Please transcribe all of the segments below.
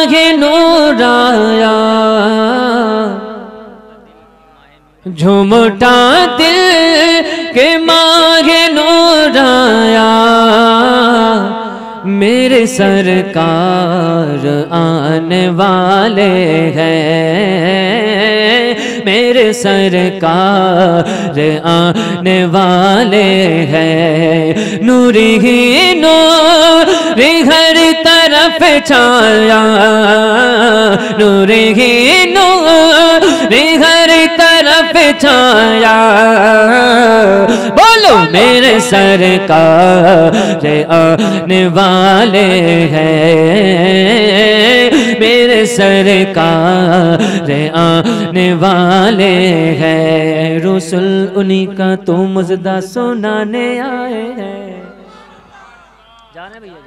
मांगे नूराया। झुमटा दिल के माहे नूराया। मेरे सरकार आने वाले हैं। मेरे सरकार आने वाले हैं। नूरी ही नूरी हर तरफ़ छाया। नूरी ही नूरी हर तरफ़ छाया। बोलो, मेरे सरकार आने वाले हैं। मेरे सरकार आने वाले हैं। रसुल उन्हीं का तो मजदा सुनाने आए हैं। जाने भैया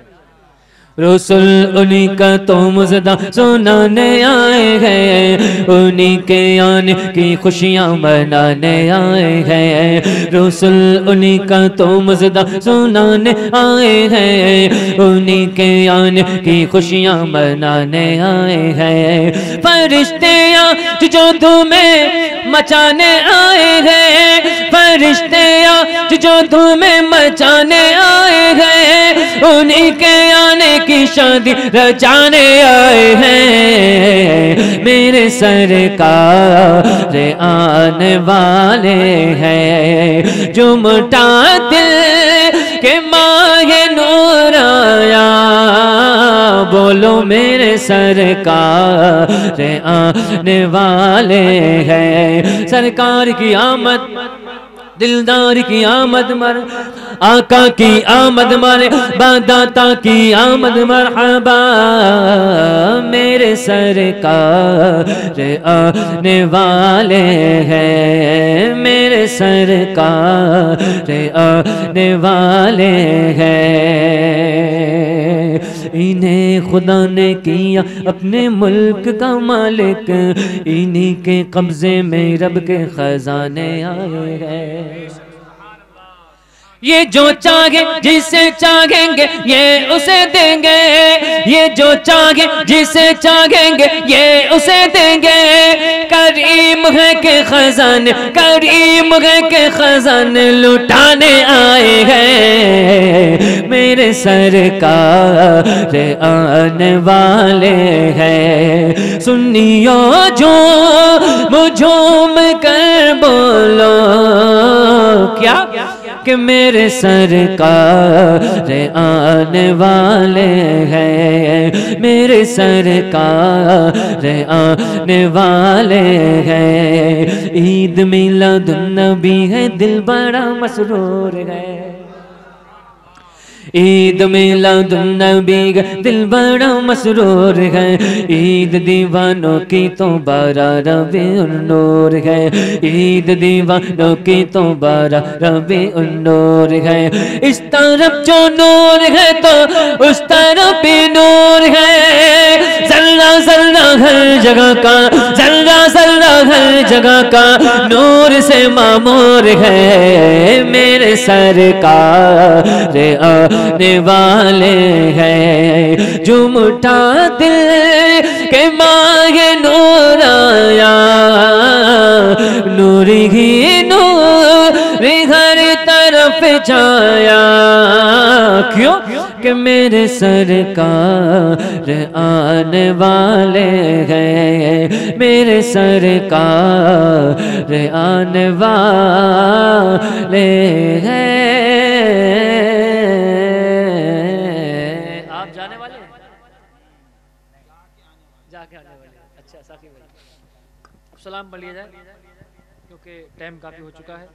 रसुल उन्हीं का तो मुजदा सुनाने आए हैं। उन्हीं के आने की खुशियाँ मनाने आए हैं। रसुल उन्हीं का तो मुजदा सुनाने आए हैं। उन्हीं के आने की खुशियाँ मनाने आए हैं। फरिश्ते आज जो तुम्हें मचाने आए हैं। फरिश्ते जो तुम्हें मचाने आए उन्हीं के आने की शादी रचाने आए हैं। मेरे सरकार आने वाले हैं। जो मुटा दिल के मांगे नूराया, बोलो मेरे सरकार आने वाले हैं। सरकार की आमद दिलदार की आमद मर, आका की आमद मर, बादाता की आमद मरहबा, मेरे सरकार आने वाले हैं, मेरे सरकार आने वाले हैं। इन्हें खुदा ने किया अपने मुल्क का मालिक। इन्हीं के कब्जे में रब के खजाने आए हैं। ये जो चाहे, जिसे चाहेंगे, ये उसे देंगे। ये जो चाहे, जिसे चाहेंगे, ये उसे देंगे। करीम है के खजान, करीम है के खजान लुटाने आए हैं। मेरे सरकार आने वाले हैं। सुनियो जो मुझूम कर बोलो। क्या? कि मेरे सरकार आने वाले हैं। मेरे सरकार आने वाले हैं। ईद मिला भी है, दिल बड़ा मसरूर है। ईद मिलाद नबी दिल बड़ा मसरूर है। ईद दीवानों की तो बारा रबी उन्नूर है। ईद दीवानों की तो बारा रबी उन्नूर है। इस तरफ़ जो नूर है तो उस तरफ़ भी नूर है। जल्ला जल्ला हर जगह का जल्ला जल्ला हर जगह का नूर से मामूर है। मेरे सरकार आने वाले हैं। झुमटा दिल के मांगे नूर आया नूरी ही नूर हर तरफ़ छाया क्यों कि मेरे सरकार आने वाले हैं। मेरे सरकार आने वाले हैं। आप जाने वाले हैं? आने वाले अच्छा सलाम पढ़ जाए, क्योंकि टाइम काफ़ी हो चुका है।